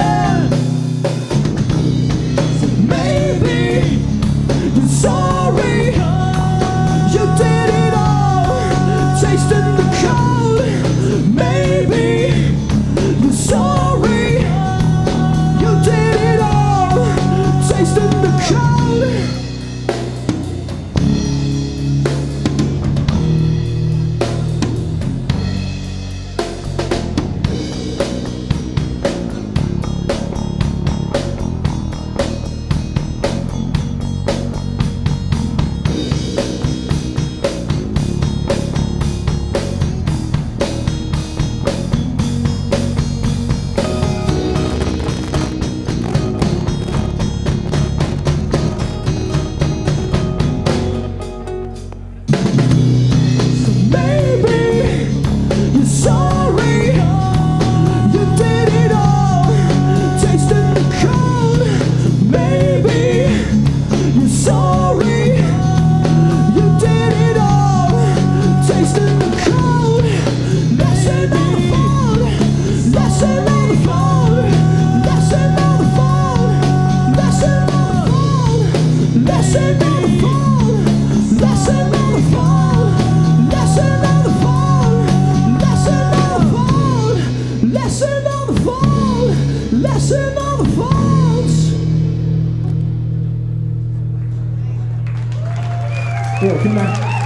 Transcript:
love. Lesson on the fall, lesson on the fall. Yo, come back.